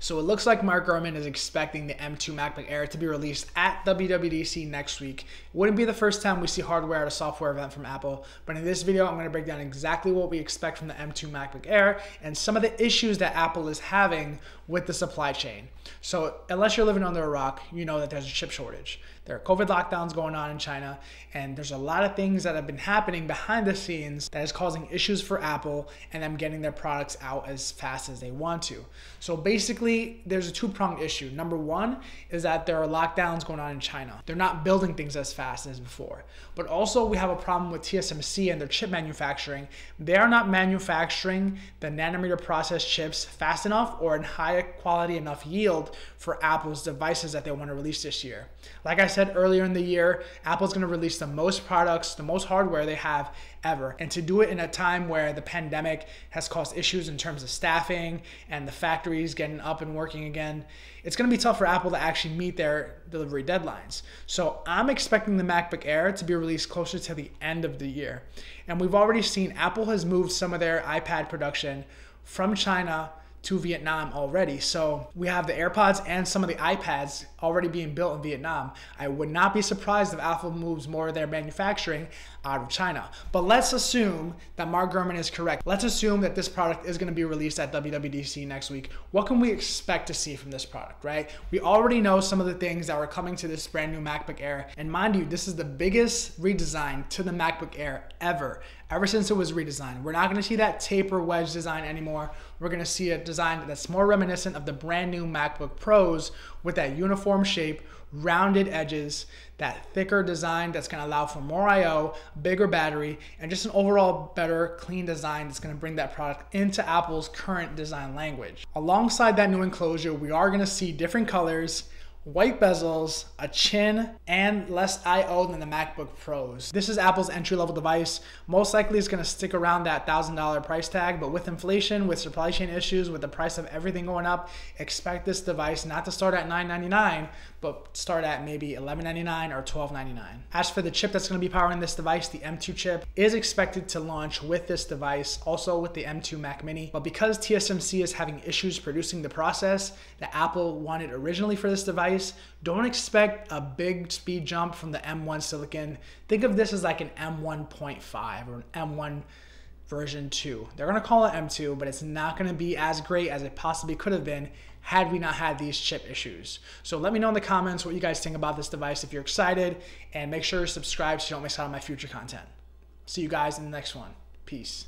So it looks like Mark Gurman is expecting the M2 MacBook Air to be released at WWDC next week. Wouldn't be the first time we see hardware at a software event from Apple, but in this video, I'm going to break down exactly what we expect from the M2 MacBook Air and some of the issues that Apple is having with the supply chain. So unless you're living under a rock, you know that there's a chip shortage. There are COVID lockdowns going on in China, and there's a lot of things that have been happening behind the scenes that is causing issues for Apple and them getting their products out as fast as they want to. So basically, there's a two pronged issue. Number one is that there are lockdowns going on in China. They're not building things as fast as before. But also, we have a problem with TSMC and their chip manufacturing. They are not manufacturing the nanometer process chips fast enough or in high quality enough yield for Apple's devices that they want to release this year. Like I said, said earlier in the year, Apple's going to release the most products, the most hardware they have ever. And to do it in a time where the pandemic has caused issues in terms of staffing and the factories getting up and working again, it's going to be tough for Apple to actually meet their delivery deadlines. So I'm expecting the MacBook Air to be released closer to the end of the year. And we've already seen Apple has moved some of their iPad production from China to Vietnam already. So we have the AirPods and some of the iPads already being built in Vietnam. I would not be surprised if Apple moves more of their manufacturing out of China. But let's assume that Mark Gurman is correct. Let's assume that this product is going to be released at WWDC next week. What can we expect to see from this product, right? We already know some of the things that were coming to this brand new MacBook Air. And mind you, this is the biggest redesign to the MacBook Air ever, ever since it was redesigned. We're not going to see that taper wedge design anymore. We're going to see a design that's more reminiscent of the brand new MacBook Pros with that uniform shape, rounded edges, that thicker design that's going to allow for more I/O, bigger battery, and just an overall better, clean design that's going to bring that product into Apple's current design language. Alongside that new enclosure, we are going to see different colors white bezels, a chin, and less I/O than the MacBook Pros. This is Apple's entry-level device. Most likely it's going to stick around that $1,000 price tag, but with inflation, with supply chain issues, with the price of everything going up, expect this device not to start at 999, but start at maybe 1199 or 1299. As for the chip that's going to be powering this device, the M2 chip is expected to launch with this device, also with the M2 Mac Mini. But because TSMC is having issues producing the process that Apple wanted originally for this device, device, don't expect a big speed jump from the M1 silicon. Think of this as like an M1.5 or an M1 version 2. They're going to call it M2, but it's not going to be as great as it possibly could have been had we not had these chip issues. So let me know in the comments what you guys think about this device if you're excited, and make sure to subscribe so you don't miss out on my future content. See you guys in the next one. Peace.